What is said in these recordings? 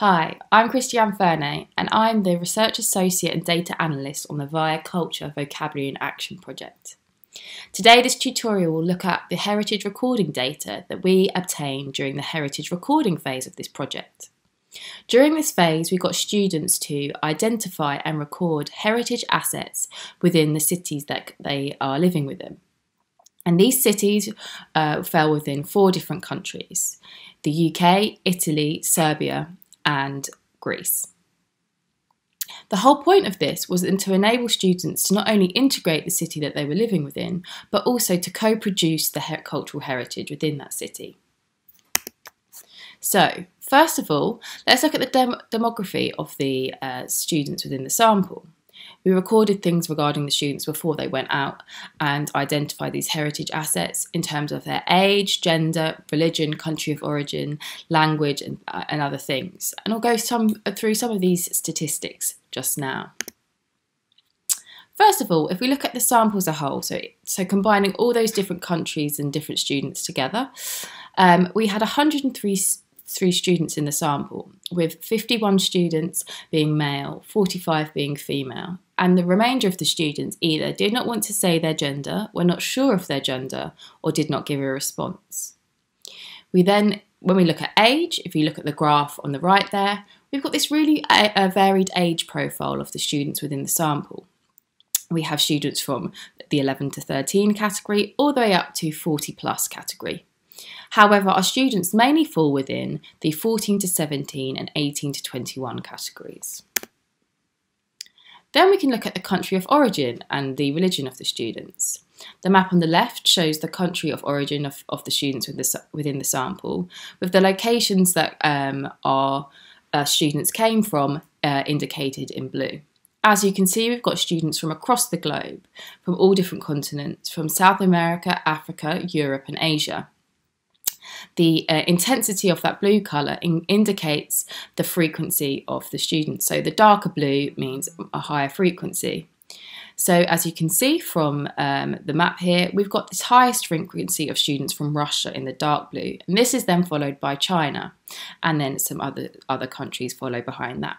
Hi, I'm Christiane Ferney and I'm the Research Associate and Data Analyst on the VIA Culture, Vocabulary and Action project. Today this tutorial will look at the heritage recording data that we obtained during the heritage recording phase of this project. During this phase, we got students to identify and record heritage assets within the cities that they are living within. And these cities uh, fell within four different countries the UK, Italy, Serbia, and Greece. The whole point of this was to enable students to not only integrate the city that they were living within, but also to co produce the cultural heritage within that city. So, first of all, let's look at the dem demography of the uh, students within the sample. We recorded things regarding the students before they went out and identified these heritage assets in terms of their age, gender, religion, country of origin, language, and, uh, and other things. And I'll go some, through some of these statistics just now. First of all, if we look at the sample as a whole, so, so combining all those different countries and different students together, um, we had 103 three students in the sample, with 51 students being male, 45 being female. And the remainder of the students either did not want to say their gender, were not sure of their gender, or did not give a response. We then, when we look at age, if you look at the graph on the right there, we've got this really varied age profile of the students within the sample. We have students from the 11 to 13 category all the way up to 40 plus category. However, our students mainly fall within the 14 to 17 and 18 to 21 categories. Then we can look at the country of origin and the religion of the students. The map on the left shows the country of origin of, of the students within the, within the sample, with the locations that um, our uh, students came from uh, indicated in blue. As you can see, we've got students from across the globe, from all different continents, from South America, Africa, Europe, and Asia. The uh, intensity of that blue colour in indicates the frequency of the student. So the darker blue means a higher frequency. So as you can see from um, the map here, we've got this highest frequency of students from Russia in the dark blue. And this is then followed by China, and then some other, other countries follow behind that.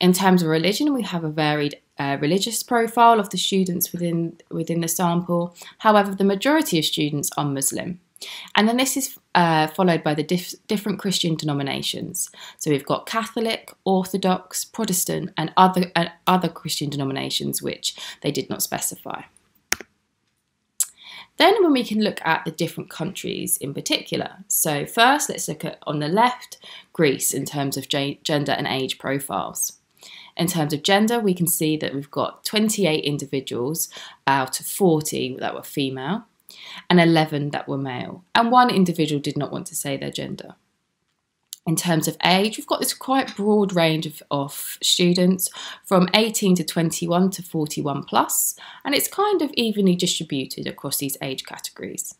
In terms of religion, we have a varied uh, religious profile of the students within, within the sample. However, the majority of students are Muslim. And then this is uh, followed by the dif different Christian denominations. So we've got Catholic, Orthodox, Protestant, and other, uh, other Christian denominations which they did not specify. Then when we can look at the different countries in particular. So first, let's look at on the left, Greece in terms of gender and age profiles. In terms of gender, we can see that we've got 28 individuals out of 40 that were female and 11 that were male, and one individual did not want to say their gender. In terms of age, we've got this quite broad range of, of students from 18 to 21 to 41 plus, and it's kind of evenly distributed across these age categories.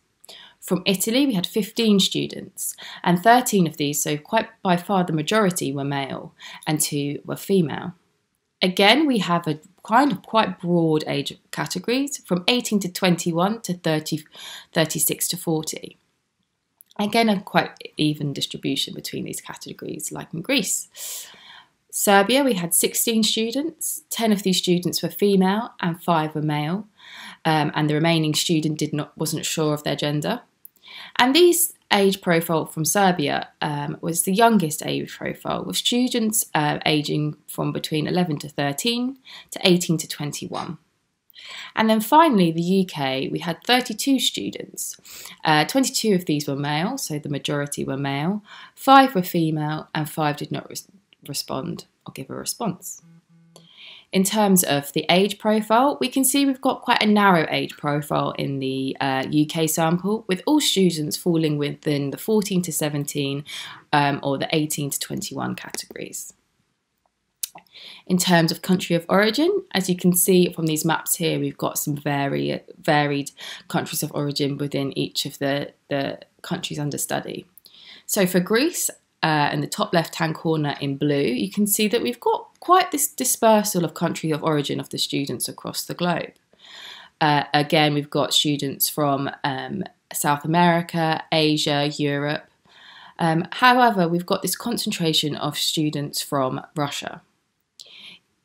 From Italy, we had 15 students, and 13 of these, so quite by far the majority, were male, and two were female. Again, we have a kind of quite broad age categories from 18 to 21 to 30, 36 to 40. Again, a quite even distribution between these categories, like in Greece. Serbia, we had 16 students. 10 of these students were female and 5 were male. Um, and the remaining student did not wasn't sure of their gender. And these age profile from Serbia um, was the youngest age profile, with students uh, aging from between 11 to 13 to 18 to 21. And then finally, the UK, we had 32 students. Uh, 22 of these were male, so the majority were male, five were female, and five did not respond or give a response. In terms of the age profile, we can see we've got quite a narrow age profile in the uh, UK sample, with all students falling within the 14 to 17 um, or the 18 to 21 categories. In terms of country of origin, as you can see from these maps here, we've got some very varied countries of origin within each of the, the countries under study. So for Greece, uh, in the top left hand corner in blue, you can see that we've got quite this dispersal of country of origin of the students across the globe. Uh, again, we've got students from um, South America, Asia, Europe, Um, however, we've got this concentration of students from Russia.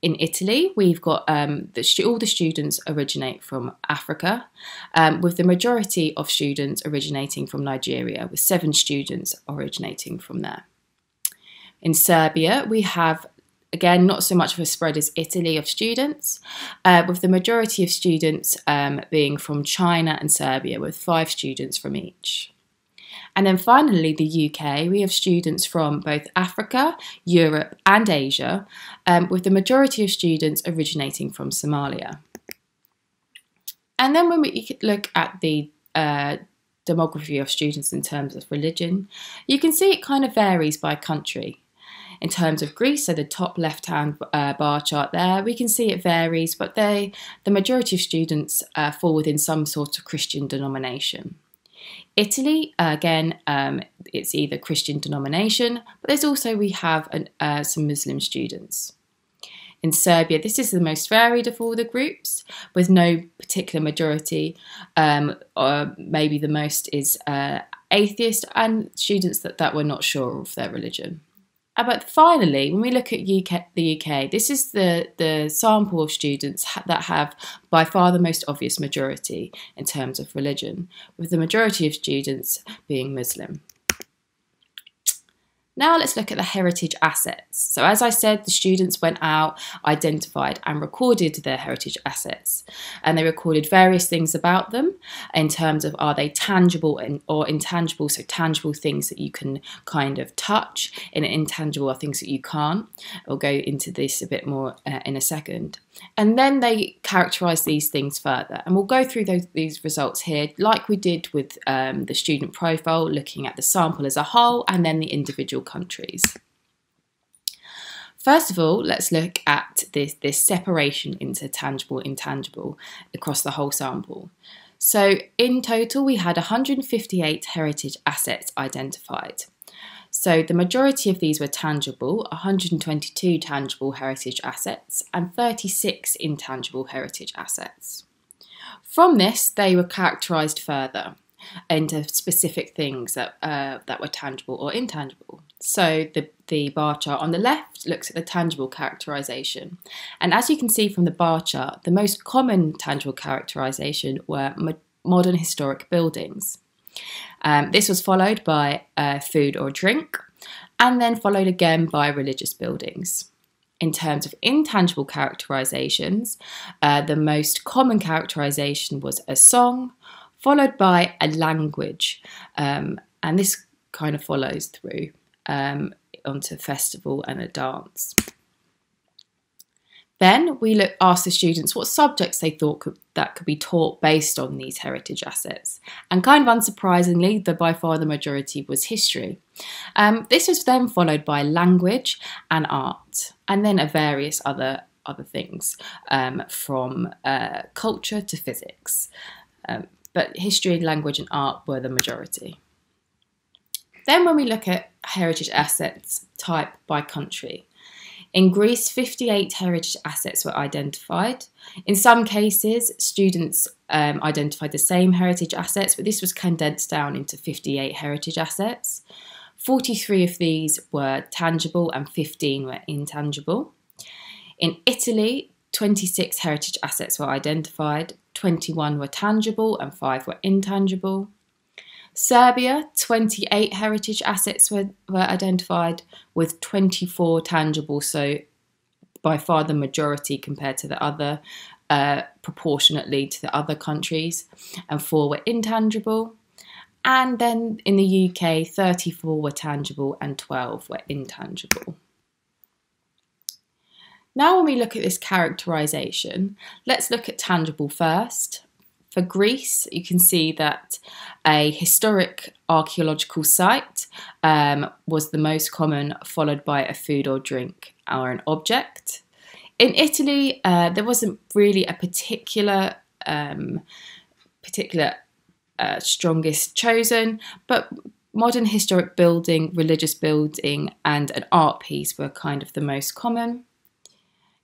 In Italy, we've got um, the, all the students originate from Africa, um, with the majority of students originating from Nigeria, with seven students originating from there. In Serbia, we have again not so much of a spread as Italy of students, uh, with the majority of students um, being from China and Serbia, with five students from each. And then finally, the UK, we have students from both Africa, Europe, and Asia, um, with the majority of students originating from Somalia. And then when we look at the uh, demography of students in terms of religion, you can see it kind of varies by country. In terms of Greece, so the top left-hand uh, bar chart there, we can see it varies, but they, the majority of students uh, fall within some sort of Christian denomination. Italy, again, um, it's either Christian denomination, but there's also we have an, uh, some Muslim students. In Serbia, this is the most varied of all the groups, with no particular majority, um, or maybe the most is uh, atheist and students that, that were not sure of their religion. But finally, when we look at UK, the UK, this is the, the sample of students that have by far the most obvious majority in terms of religion, with the majority of students being Muslim. Now let's look at the heritage assets. So as I said, the students went out, identified and recorded their heritage assets. And they recorded various things about them in terms of are they tangible or intangible, so tangible things that you can kind of touch and intangible are things that you can't. We'll go into this a bit more uh, in a second. And then they characterize these things further. And we'll go through those, these results here, like we did with um, the student profile, looking at the sample as a whole and then the individual countries. First of all, let's look at this, this separation into tangible, intangible across the whole sample. So in total, we had 158 heritage assets identified. So the majority of these were tangible, 122 tangible heritage assets and 36 intangible heritage assets. From this, they were characterised further into specific things that, uh, that were tangible or intangible. So the, the bar chart on the left looks at the tangible characterisation. And as you can see from the bar chart, the most common tangible characterisation were mo modern historic buildings. Um, this was followed by uh, food or drink, and then followed again by religious buildings. In terms of intangible characterizations, uh, the most common characterization was a song, followed by a language, um, and this kind of follows through um, onto festival and a dance. Then we look, asked the students what subjects they thought could, that could be taught based on these heritage assets. And kind of unsurprisingly, the by far the majority was history. Um, this was then followed by language and art, and then a various other other things um, from uh, culture to physics. Um, but history, language, and art were the majority. Then, when we look at heritage assets type by country, in Greece, 58 heritage assets were identified. In some cases, students um, identified the same heritage assets, but this was condensed down into 58 heritage assets. 43 of these were tangible and 15 were intangible. In Italy, 26 heritage assets were identified, 21 were tangible and 5 were intangible. Serbia, 28 heritage assets were, were identified with 24 tangible, so by far the majority compared to the other, uh, proportionately to the other countries, and four were intangible. And then in the UK, 34 were tangible and 12 were intangible. Now, when we look at this characterization, let's look at tangible first. For Greece, you can see that a historic archaeological site um, was the most common, followed by a food or drink or an object. In Italy, uh, there wasn't really a particular um, particular uh, strongest chosen, but modern historic building, religious building, and an art piece were kind of the most common.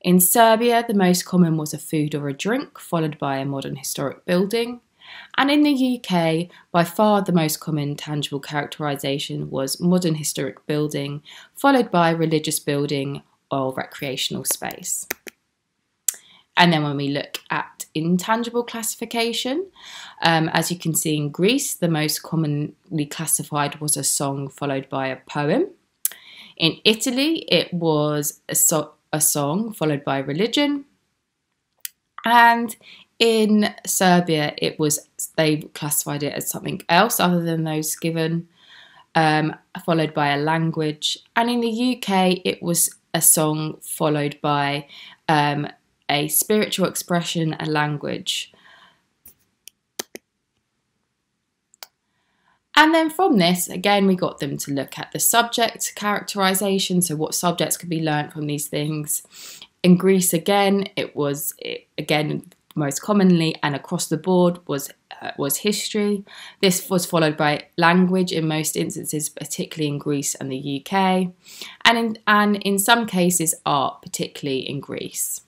In Serbia, the most common was a food or a drink, followed by a modern historic building. And in the UK, by far the most common tangible characterisation was modern historic building, followed by religious building or recreational space. And then when we look at intangible classification, um, as you can see in Greece, the most commonly classified was a song followed by a poem. In Italy, it was a, so- a song followed by religion. And in Serbia, it was they classified it as something else other than those given, um, followed by a language. And in the UK, it was a song followed by um, a spiritual expression, a language. And then from this, again, we got them to look at the subject characterization, so what subjects could be learnt from these things. In Greece, again, it was, it, again, most commonly and across the board was uh, was history. This was followed by language in most instances, particularly in Greece and the UK, and in, and in some cases art, particularly in Greece.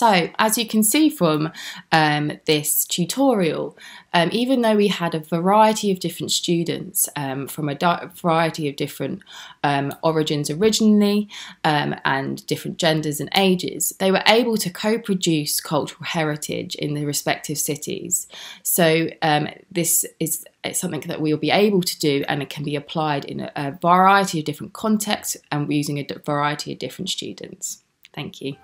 So as you can see from um, this tutorial, um, even though we had a variety of different students um, from a variety of different um, origins originally um, and different genders and ages, they were able to co-produce cultural heritage in the respective cities. So um, this is something that we will be able to do and it can be applied in a, a variety of different contexts and using a variety of different students. Thank you.